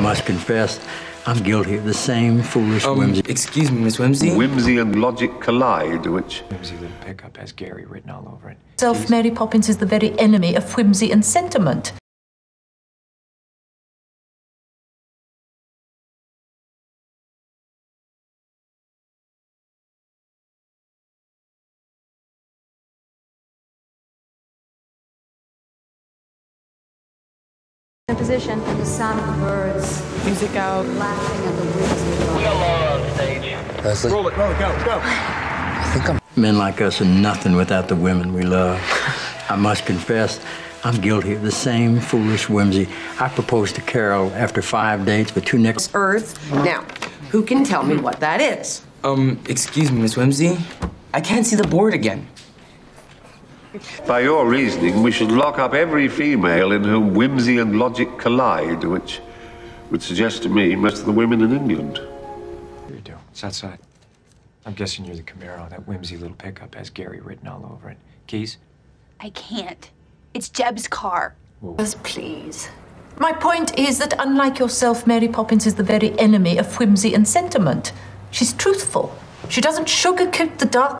must confess, I'm guilty of the same foolish Um, whimsy. excuse me, Miss Whimsy. Whimsy and logic collide, which Whimsy little pickup has Gary written all over it. Self Mary Poppins is the very enemy of whimsy and sentiment. Position and the sound of the birds Music out. laughing at the winds. Leslie, Roll it, roll it, go, go. I think I'm. Men like us are nothing without the women we love. I must confess, I'm guilty of the same foolish whimsy. I proposed to Carol after five dates with two next. Earth. Now, who can tell me what that is? Um, excuse me, Miss Whimsy. I can't see the board again. By your reasoning, we should lock up every female in whom whimsy and logic collide, which would suggest to me most of the women in England. Here you do. It's outside. I'm guessing you're the Camaro. That whimsy little pickup has Gary written all over it. Keys? I can't. It's Jeb's car. Yes, please. My point is that unlike yourself, Mary Poppins is the very enemy of whimsy and sentiment. She's truthful. She doesn't sugarcoat the dark